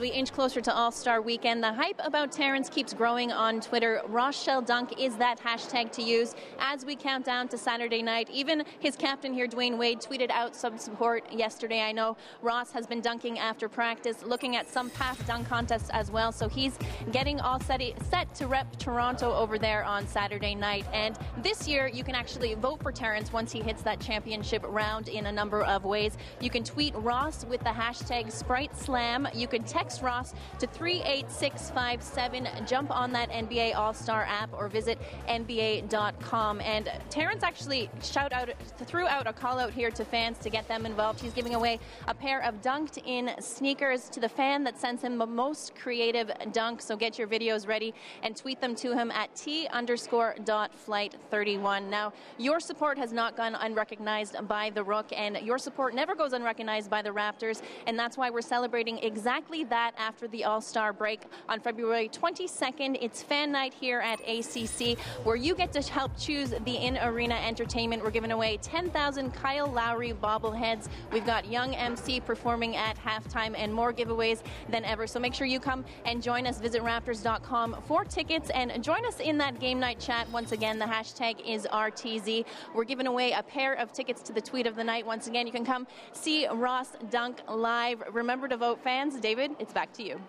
we inch closer to All Star Weekend, the hype about Terrence keeps growing on Twitter. Ross Shall Dunk is that hashtag to use as we count down to Saturday night. Even his captain here, Dwyane Wade, tweeted out some support yesterday. I know Ross has been dunking after practice, looking at some past dunk contests as well. So he's getting all set, set to rep Toronto over there on Saturday night. And this year, you can actually vote for Terrence once he hits that championship round in a number of ways. You can tweet Ross with the hashtag Sprite Slam. You can text Ross to 38657. Jump on that NBA All Star app or visit NBA.com. And Terrence actually shout out, threw out a call out here to fans to get them involved. He's giving away a pair of dunked in sneakers to the fan that sends him the most creative dunk. So get your videos ready and tweet them to him at T underscore dot flight 31. Now, your support has not gone unrecognized by the Rook, and your support never goes unrecognized by the Raptors. And that's why we're celebrating exactly that after the All Star break on February 22nd. It's fan night here at ACC, where you get to help choose the in arena entertainment. We're giving away 10,000 Kyle Lowry bobbleheads. We've got Young MC performing at halftime and more giveaways than ever. So make sure you come and join us. Visit Raptors.com for tickets and join us in that game night chat. Once again, the hashtag is RTZ. We're giving away a pair of tickets to the tweet of the night. Once again, you can come see Ross Dunk live. Remember to vote, fans. David, it's back to you.